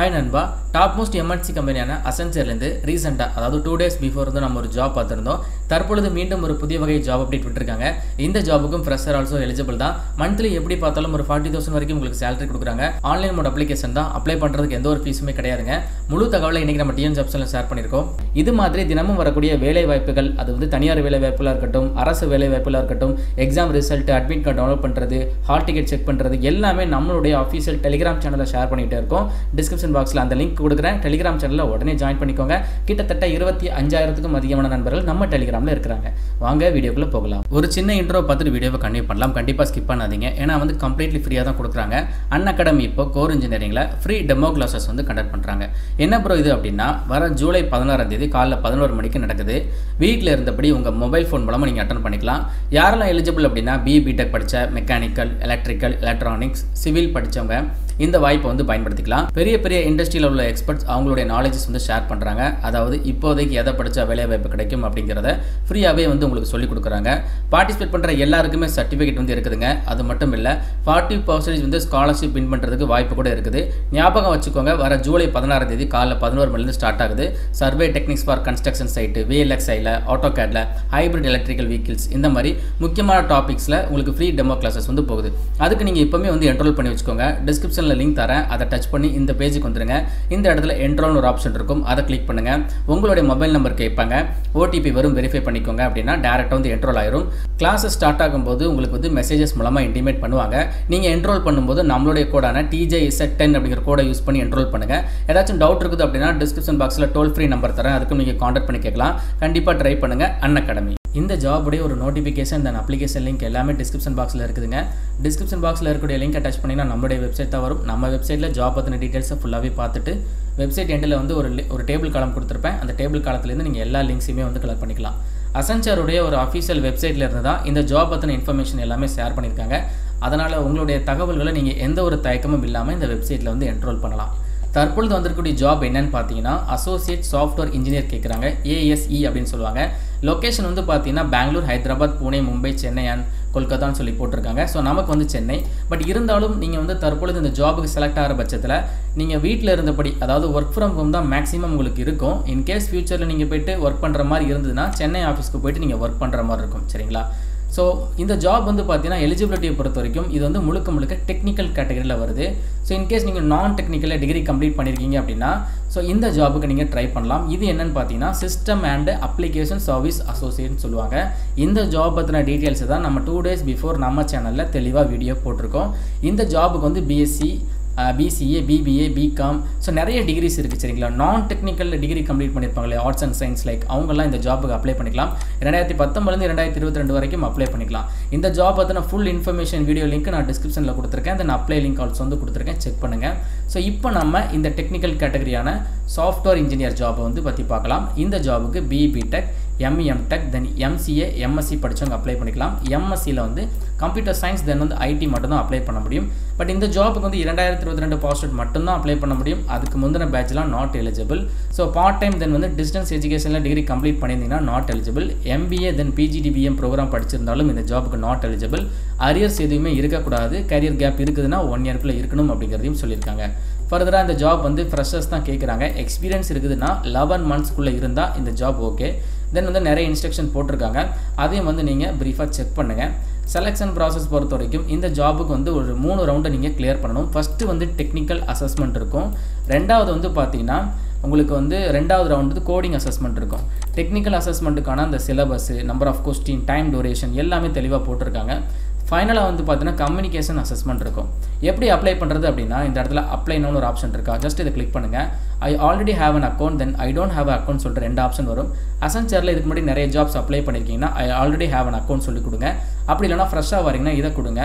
Hi நண்பா. Top most MNC கம்பெனியான அசென்சர்லேருந்து ரீசெண்டாக அதாவது டூ டேஸ் பிஃபோர் வந்து நம்ம ஒரு ஜாப் பார்த்துருந்தோம். தற்பொழுது மீண்டும் ஒரு புதிய வகை ஜாப் அப்டேட் விட்டுருக்காங்க. இந்த ஜாபுக்கும் ஃப்ரெஷர் ஆல்சோ எலிஜிபிள் தான். மந்த்லி எப்படி பார்த்தாலும் ஒரு ஃபார்ட்டி தௌசண்ட் வரைக்கும் உங்களுக்கு சேலரி கொடுக்குறாங்க. ஆன்லைன் மோட் அப்ளிகேஷன் தான். அப்ளை பண்ணுறதுக்கு எந்த ஒரு ஃபீஸுமே கிடையாதுங்க. முழு தகவலை இன்றைக்கி நம்ம டிஎன் ஜாப்ஸில் ஷேர் பண்ணியிருக்கோம். இது மாதிரி தினமும் வரக்கூடிய வேலை வாய்ப்புகள் அது வந்து தனியார் வேலை வாய்ப்புகளாக இருக்கட்டும் அரசு வேலை வாய்ப்புகளாக இருக்கட்டும் exam result admit card download பண்ணுறது ஹால் டிக்கெட் செக் பண்ணுறது எல்லாமே நம்மளுடைய அஃபீஷியல் டெலிகிராம் சேனலில் ஷேர் பண்ணிகிட்டே இருக்கோம். டிஸ்கிரிப்ஷன் பாக்ஸில் அந்த லிங்க் கொடுக்குறேன். டெலிகிராம் சேனலில் உடனே ஜாயின் பண்ணிக்கோங்க. கிட்டத்தட்ட இருபத்தி அஞ்சாயிரத்துக்கும் அதிகமான நண்பர்கள் நம்ம டெலிகிராம் இன்ஸ்டாகிராமில் இருக்கிறாங்க. வாங்க வீடியோக்குள்ளே போகலாம். ஒரு சின்ன இன்ட்ரோ பார்த்துட்டு வீடியோவை கண்டிப்பாக பண்ணலாம். கண்டிப்பாக ஸ்கிப் பண்ணாதீங்க. ஏன்னா வந்து கம்ப்ளீட்லி ஃப்ரீயாக தான் கொடுக்குறாங்க. அன் அகாடமி இப்போ கோர் இன்ஜினியரிங்கில் ஃப்ரீ டெமோ கிளாஸஸ் வந்து கண்டக்ட் பண்ணுறாங்க என்ன ப்ரோ இது அப்படின்னா வர ஜூலை பதினாறாம் தேதி காலைல பதினோரு மணிக்கு நடக்குது. வீட்டில் இருந்தபடி உங்கள் மொபைல் ஃபோன் மூலமாக நீங்கள் அட்டன் பண்ணிக்கலாம். யாரெல்லாம் எலிஜிபிள் அப்படின்னா பி பிடெக் படித்த மெக்கானிக்கல் எலக்ட்ரிக்கல் எலக்ட்ரானிக்ஸ் சிவில் படித்தவங்க இந்த வாய்ப்பை வந்து பயன்படுத்திக்கலாம். பெரிய பெரிய இண்டஸ்ட்ரியில் உள்ள எக்ஸ்பர்ட்ஸ் அவங்களுடைய நாலேஜஸ் வந்து ஷேர் பண்ணுறாங்க அதாவது இப்போதைக்கு எதை படித்தா வேலை வாய்ப்பு கிடைக்கும் அப்படிங்கிறத ஃப்ரீயாகவே வந்து உங்களுக்கு சொல்லிக் கொடுக்குறாங்க. பார்ட்டிசிபேட் பண்ணுற எல்லாருக்குமே சர்டிஃபிகேட் வந்து இருக்குதுங்க. அது மட்டும் இல்லை ஃபார்ட்டி பர்சன்டேஜ் வந்து ஸ்காலர்ஷிப் வின் பண்ணுறதுக்கு வாய்ப்பு கூட இருக்குது. ஞாபகம் வச்சுக்கோங்க வர ஜூலை பதினாறாம் தேதி காலைல பதினோரு மணிலேருந்து ஸ்டார்ட் ஆகுது. Survey techniques for construction site விஎல்எக்ஸ்ஐயில் ஆட்டோகேடில் ஹைப்ரிட் எலக்ட்ரிக்கல் வெஹிக்கிள்ஸ் இந்த மாதிரி முக்கியமான டாபிக்ஸில் உங்களுக்கு ஃப்ரீ டெமோ கிளாஸஸ் வந்து போகுது. அதுக்கு நீங்கள் இப்போவுமே வந்து என்ரோல் பண்ணி வச்சுக்கோங்க. டிஸ்கிரிப்ஷனில் லிங்க் தரேன். அதை டச் பண்ணி இந்த பேஜுக்கு வந்துடுங்க இந்த இடத்துல என்ட்ரோன்னு ஒரு ஆப்ஷன் இருக்கும். அதை கிளிக் பண்ணுங்கள் உங்களுடைய மொபைல் நம்பர் கேட்பாங்க. ஓடிபி வரும் வெரிஃபை பண்ணிக்கோங்க அப்படின்னா டேரெக்டாக வந்து என்ரோல் ஆயிரும். கிளாஸஸ் ஸ்டார்ட் ஆகும்போது உங்களுக்கு வந்து மெசேஜஸ் மூலமாக இன்டிமேட் பண்ணுவாங்க. நீங்கள் என்ரோல் பண்ணும்போது நம்மளுடைய கோடான டிஜே இசட் டென் அப்படிங்கிற கோடை யூஸ் பண்ணி என்ரோல் பண்ணுங்கள் ஏதாச்சும் டவுட் இருக்குது அப்படின்னா டிஸ்கிரிப்ஷன் பாக்ஸில் டோல் ஃப்ரீ நம்பர் தரேன். அதுக்கும் நீங்கள் காண்டாக்ட் பண்ணி கேட்கலாம். கண்டிப்பாக ட்ரை பண்ணுங்கள் அன் அகாடமி இந்த ஜாபுடைய ஒரு நோட்டிஃபிகேஷன் தென் அப்ளிகேஷன் லிங்க் எல்லாமே டிஸ்கிரிப்ஷன் பாக்ஸில் இருக்குதுங்க. டிஸ்கிரிப்ஷன் பாக்ஸில் இருக்கக்கூடிய லிங்க் அட்டாச் பண்ணிங்கன்னா நம்மளுடைய வெப்சைட் தான் வரும். நம்ம வெப்சைட்டில் ஜாப் பற்றின டீட்டெயில்ஸை ஃபுல்லாகவே பார்த்துட்டு வெப்சைட் எண்டில் வந்து ஒரு ஒரு டேபிள் காலம் கொடுத்துருப்பேன். அந்த டேபிள் காலத்துலேருந்து நீங்கள் எல்லா லிங்க்ஸையுமே வந்து கலெக்ட் பண்ணிக்கலாம். அசன்ச்சருடைய ஒரு அஃபீஷியல் வெப்சைட்டில் இருந்து தான் இந்த ஜாப் பற்றின இன்ஃபர்மேஷன் எல்லாமே ஷேர் பண்ணியிருக்காங்க அதனால் உங்களுடைய தகவல்களை நீங்கள் எந்த ஒரு தயக்கமும் இல்லாமல் இந்த வெப்சைட்டில் வந்து என்ரோல் பண்ணலாம். தற்பொழுது வந்திருக்கக்கூடிய ஜாப் என்னன்னு பார்த்தீங்கன்னா அசோசியேட் சாஃப்ட்வேர் இன்ஜினியர் கேட்குறாங்க ஏஎஸ்இ அப்படின்னு சொல்லுவாங்க. லொக்கேஷன் வந்து பார்த்தீங்கன்னா பெங்களூர் ஹைதராபாத் புனே மும்பை சென்னை அண்ட் கொல்கத்தான்னு சொல்லி போட்டிருக்காங்க. ஸோ நமக்கு வந்து சென்னை. பட் இருந்தாலும் நீங்கள் வந்து தற்பொழுது இந்த ஜாபுக்கு செலக்ட் ஆகிற பட்சத்தில் நீங்கள் வீட்டில் இருந்தபடி அதாவது ஒர்க் ஃப்ரம் ஹோம் தான் மேக்ஸிமம் உங்களுக்கு இருக்கும். இன்கேஸ் ஃபியூச்சரில் நீங்கள் போயிட்டு ஒர்க் பண்ணுற மாதிரி இருந்ததுன்னா சென்னை ஆஃபீஸ்க்கு போயிட்டு நீங்கள் ஒர்க் பண்ணுற மாதிரி இருக்கும். சரிங்களா? ஸோ இந்த ஜாப் வந்து பார்த்தீங்கன்னா எலிஜிபிலிட்டியை பொறுத்த வரைக்கும் இது வந்து முழுக்க முழுக்க டெக்னிக்கல் கேட்டகரியில் வருது. ஸோ இன்கேஸ் நீங்கள் நான் டெக்னிக்கலில் டிகிரி கம்ப்ளீட் பண்ணியிருக்கீங்க அப்படின்னா ஸோ இந்த ஜாபுக்கு நீங்கள் ட்ரை பண்ணலாம். இது என்னென்னு பார்த்தீங்கன்னா சிஸ்டம் அண்ட் அப்ளிகேஷன் சர்வீஸ் அசோசியேட்னு சொல்லுவாங்க. இந்த ஜாப் பற்றின டீட்டெயில்ஸ் தான் நம்ம டூ டேஸ் பிஃபோர் நம்ம சேனலில் தெளிவாக வீடியோ போட்டிருக்கோம். இந்த ஜாபுக்கு வந்து BSc BCA BBA BCom so நிறைய டிகிரிஸ் இருக்குது சரிங்களா? நான் டெக்னிக்கல் டிகிரி கம்ப்ளீட் பண்ணியிருப்பாங்களே ஆர்ட்ஸ் அண்ட் சயின்ஸ் லைக் அவங்கெல்லாம் இந்த ஜாபுக்கு அப்ளை பண்ணிக்கலாம். ரெண்டாயிரத்தி பத்தொம்பதுலேருந்து ரெண்டாயிரத்தி இருபத்தி ரெண்டு வரைக்கும் அப்ளை பண்ணிக்கலாம். இந்த ஜாப் பற்றின ஃபுல் இன்ஃபர்மேஷன் வீடியோ லிங்க் நான் டிஸ்கிரிப்ஷனில் கொடுத்துருக்கேன். தென் அப்ளை லிங்க் ஆல்சோ வந்து கொடுத்துருக்கேன். செக் பண்ணுங்கள் ஸோ இப்போ நம்ம இந்த டெக்னிக்கல் கேட்டகரியான சாஃப்ட்வேர் இன்ஜினியர் ஜாபை வந்து பற்றி பார்க்கலாம். இந்த ஜாபுக்கு BE BTech ME MTech then MCA MSc படித்தவங்க அப்ளை பண்ணிக்கலாம். எம்எஸ்சியில் வந்து கம்ப்யூட்டர் சயின்ஸ் தென் வந்து ஐடி மட்டும்தான் அப்ளை பண்ண முடியும். பட் இந்த ஜாபுக்கு வந்து இரண்டாயிரத்தி இருபத்தி ரெண்டு பாஸ்ட் மட்டும்தான் அப்ளை பண்ண முடியும். அதுக்கு முந்தின பேட்ச்லாம் not eligible so part time then வந்து டிஸ்டன்ஸ் எஜுகேஷனில் டிகிரி கம்ப்ளீட் பண்ணியிருந்தீங்கன்னா not eligible MBA then PGDBM program படிச்சிருந்தாலும் இந்த ஜாபுக்கு நாட் எலிஜிபிள் அரியர்ஸ் எதுவுமே இருக்கக்கூடாது. கரியர் கேப் இருக்குதுன்னா ஒன் இயர்க்குள்ளே இருக்கணும் அப்படிங்கிறதையும் சொல்லியிருக்காங்க. ஃபர்தராக இந்த ஜாப் வந்து ஃப்ரெஷர்ஸ் தான் கேட்குறாங்க எக்ஸ்பீரியன்ஸ் இருக்குதுன்னா லெவன் மந்த்ஸ்க்குள்ளே இருந்தால் இந்த ஜாப் ஓகே தென் வந்து நிறைய இன்ஸ்ட்ரக்ஷன் போட்டிருக்காங்க. அதையும் வந்து நீங்கள் ப்ரீஃபாக செக் பண்ணுங்கள் செலெக்ஷன் ப்ராசஸ் பொறுத்த வரைக்கும் இந்த ஜாபுக்கு வந்து ஒரு மூணு ரவுண்டை நீங்கள் கிளியர் பண்ணணும். ஃபஸ்ட்டு வந்து டெக்னிக்கல் அசஸ்மெண்ட் இருக்கும். ரெண்டாவது வந்து பார்த்தீங்கன்னா உங்களுக்கு வந்து ரெண்டாவது ரவுண்ட் வந்து கோடிங் அசஸ்மெண்ட் இருக்கும். டெக்னிக்கல் அசஸ்மெண்ட்டுக்கான அந்த syllabus number of question time duration எல்லாமே தெளிவாக போட்டிருக்காங்க. ஃபைனலாக வந்து பார்த்தீங்கன்னா கம்யூனிகேஷன் அசஸ்மெண்ட் இருக்கும். எப்படி அப்ளை பண்ணுறது அப்படின்னா இந்த இடத்துல அப்ளைன்னு ஒரு ஆப்ஷன் இருக்கா? ஜஸ்ட் இதை கிளிக் பண்ணுங்கள் I already have an account then I don't have account சொல்லிட்டு ரெண்டு ஆப்ஷன் வரும். அசன்சரில் இதுக்கு முன்னாடி நிறைய jobs apply பண்ணியிருக்கீங்கன்னா I already have an account சொல்லி கொடுங்க. அப்படி இல்லைனா ஃப்ரெஷ்ஷாக வரீங்கன்னா இதை கொடுங்க.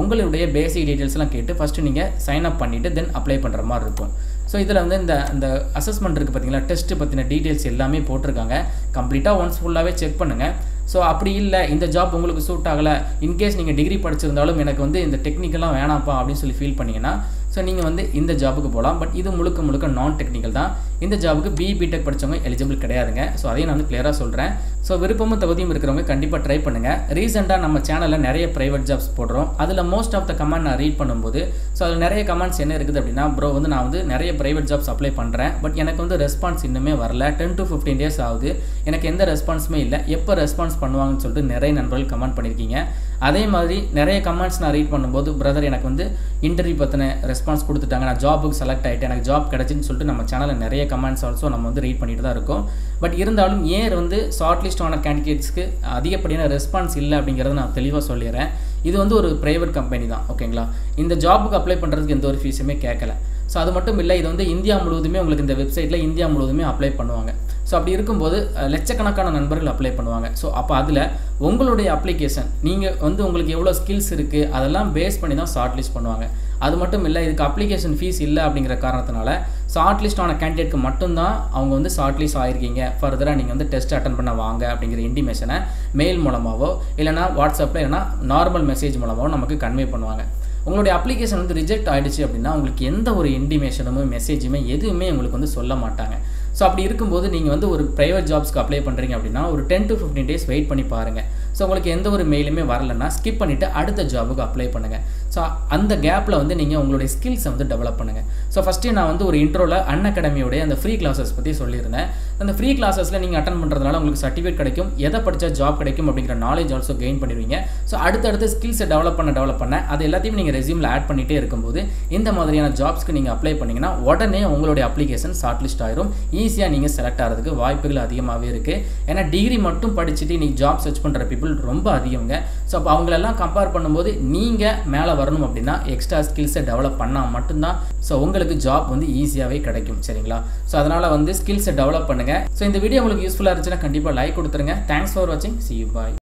உங்களுடைய பேசிக் டீட்டெயில்ஸ்லாம் கேட்டு ஃபஸ்ட்டு நீங்கள் சைன் அப் பண்ணிவிட்டு தென் அப்ளை பண்ணுற மாதிரி இருக்கும். ஸோ இதில் வந்து இந்த இந்த அசஸ்மெண்ட் இருக்குது பார்த்தீங்களா டெஸ்ட்டு பற்றின டீட்டெயில்ஸ் எல்லாமே போட்டிருக்காங்க. கம்ப்ளீட்டாக ஒன்ஸ் ஃபுல்லாகவே செக் பண்ணுங்கள் ஸோ அப்படி இல்லை. இந்த ஜாப் உங்களுக்கு சூட் ஆகலை. இன்கேஸ் நீங்கள் டிகிரி படிச்சிருந்தாலும் எனக்கு வந்து இந்த டெக்னிக்கெல்லாம் வேணாம்ப்பா அப்படின்னு சொல்லி ஃபீல் பண்ணிங்கன்னா ஸோ நீங்கள் வந்து இந்த ஜாபுக்கு போகலாம் பட் இது முழுக்க முழுக்க நான் டெக்னிக்கல் தான். இந்த ஜாபுக்கு பிஇ பிடெக் படித்தவங்க எலிஜிபிள் கிடையாதுங்க. ஸோ அதையும் நான் வந்து கிளியராக சொல்கிறேன் ஸோ விருப்பமும் தகுதியும் இருக்கிறவங்க கண்டிப்பாக ட்ரை பண்ணுங்கள் ரீசெண்டாக நம்ம சேனலில் நிறைய ப்ரைவேட் ஜாப்ஸ் போடுறோம். அதில் மோஸ்ட் ஆஃப் த கமெண்ட் நான் ரீட் பண்ணும்போது ஸோ அதில் நிறைய கமெண்ட்ஸ் என்ன இருக்குது அப்படின்னா ப்ரோ வந்து நான் வந்து நிறைய ப்ரைவேட் ஜாப்ஸ் அப்ளை பண்ணுறேன் பட் எனக்கு வந்து ரெஸ்பான்ஸ் இன்னுமே வரல. டென் டு ஃபிஃப்டீன் டேஸ் ஆகுது. எனக்கு எந்த ரெஸ்பான்ஸுமே இல்லை. எப்போ ரெஸ்பான்ஸ் பண்ணுவாங்கன்னு சொல்லிட்டு நிறைய நண்பர்கள் கமெண்ட் பண்ணியிருக்கீங்க. அதே மாதிரி நிறைய கமெண்ட்ஸ் நான் ரீட் பண்ணும்போது பிரதர் எனக்கு வந்து இன்டர்வியூ பற்றின ரெஸ்பான்ஸ் கொடுத்துட்டாங்க. நான் ஜாபுக்கு செலக்ட் ஆகிட்டேன் எனக்கு ஜாப் கிடச்சின்னு சொல்லிட்டு நம்ம சேனலில் நிறைய கமெண்ட்ஸ் ஆல்சோ நம்ம வந்து ரீட் பண்ணிட்டு தான் இருக்கோம். பட் இருந்தாலும் ஏன் வந்து ஷார்ட் லிஸ்ட் ஆன கேண்டிடேட்ஸ்க்கு அதிகப்படியான ரெஸ்பான்ஸ் இல்லை அப்படிங்கிறத நான் தெளிவாக சொல்லிடுறேன். இது வந்து ஒரு ப்ரைவேட் கம்பெனி தான் ஓகேங்களா இந்த ஜாபுக்கு அப்ளை பண்ணுறதுக்கு எந்த ஒரு ஃபீஸுமே கேட்கல. ஸோ அது மட்டும் இல்லை இது வந்து இந்தியா முழுவதுமே உங்களுக்கு இந்த வெப்சைட்டில் இந்தியா முழுவதுமே அப்ளை பண்ணுவாங்க. ஸோ அப்படி இருக்கும்போது லட்சக்கணக்கான நண்பர்கள் அப்ளை பண்ணுவாங்க. ஸோ அப்போ அதில் உங்களுடைய அப்ளிகேஷன் நீங்கள் வந்து உங்களுக்கு எவ்வளோ ஸ்கில்ஸ் இருக்குது அதெல்லாம் பேஸ் பண்ணி தான் ஷார்ட் லிஸ்ட் பண்ணுவாங்க. அது மட்டும் இல்லை இதுக்கு அப்ளிகேஷன் ஃபீஸ் இல்லை அப்படிங்கிற காரணத்தினால ஷார்ட் லிஸ்ட் ஆன கேண்டிடேட்க்கு மட்டும்தான் அவங்க வந்து ஷார்ட் லிஸ்ட் ஆகிருக்கீங்க ஃபர்தராக நீங்கள் வந்து டெஸ்ட் அட்டன் பண்ண வாங்க அப்படிங்கிற இன்டிமேஷனை மெயில் மூலமாகவோ இல்லைனா வாட்ஸ்அப்பில் இல்லைனா நார்மல் மெசேஜ் மூலமாகவோ நமக்கு கன்வே பண்ணுவாங்க. உங்களுடைய அப்ளிகேஷன் வந்து ரிஜெக்ட் ஆயிடுச்சு அப்படின்னா உங்களுக்கு எந்த ஒரு இன்டிமேஷனுமே மெசேஜுமே எதுவுமே உங்களுக்கு வந்து சொல்ல மாட்டாங்க. ஸோ அப்படி இருக்கும்போது நீங்கள் வந்து ஒரு ப்ரைவேட் ஜாப்ஸ்க்கு அப்ளை பண்ணுறீங்க அப்படின்னா ஒரு ten to fifteen days wait பண்ணி பாருங்கள் ஸோ உங்களுக்கு எந்த ஒரு மெயிலுமே வரலன்னா ஸ்கிப் பண்ணிவிட்டு அடுத்த ஜாபுக்கு அப்ளை பண்ணுங்கள் ஸோ அந்த கேப்பில் வந்து நீங்கள் உங்களுடைய ஸ்கில்ஸை வந்து டெவலப் பண்ணுங்கள் ஸோ ஃபஸ்ட்டு நான் வந்து ஒரு இன்ட்ரோவில் அன் அகாடமியோடைய அந்த ஃப்ரீ கிளாஸஸ் பற்றி சொல்லியிருந்தேன். அந்த ஃப்ரீ கிளாஸஸில் நீங்கள் அட்டன் பண்ணுறதுனால உங்களுக்கு சர்டிஃபிகேட் கிடைக்கும். எதை படித்தா ஜாப் கிடைக்கும் அப்படிங்கிற நாலேஜ் ஆல்சோ கெயின் பண்ணிடுவீங்க. ஸோ அடுத்தடுத்து ஸ்கில்ஸை டெவலப் பண்ண டெவலப் பண்ண அது எல்லாத்தையும் நீங்கள் ரெசியூமில் ஆட் பண்ணிகிட்டே இருக்கும்போது இந்த மாதிரியான ஜாப்ஸ்க்கு நீங்கள் அப்ளை பண்ணிங்கன்னா உடனே உங்களுடைய அப்ளிகேஷன் ஷார்ட் லிஸ்ட் ஆயிரும் ஈஸியாக நீங்கள் செலக்ட் ஆகிறதுக்கு வாய்ப்புகள் அதிகமாகவே இருக்குது ஏன்னா டிகிரி மட்டும் படிச்சுட்டு நீங்கள் ஜாப் சர்ச் பண்ணுற பீப்புள் ரொம்ப அதிகங்க. ஸோ அப்போ அவங்களெல்லாம் கம்பேர் பண்ணும்போது நீங்கள் மேலே வரணும் அப்படின்னா எக்ஸ்ட்ரா ஸ்கில்ஸை டெவலப் பண்ணால் மட்டும்தான். ஸோ உங்களுக்கு ஜாப் வந்து ஈஸியாகவே கிடைக்கும் சரிங்களா? ஸோ அதனால் வந்து ஸ்கில்ஸை டெவலப் பண்ணுங்கள் ஸோ இந்த வீடியோ உங்களுக்கு யூஸ்ஃபுல்லாக இருந்துச்சுன்னா கண்டிப்பாக லைக் கொடுத்துருங்க. தேங்க்ஸ் ஃபார் வாட்சிங் சி யூ பாய்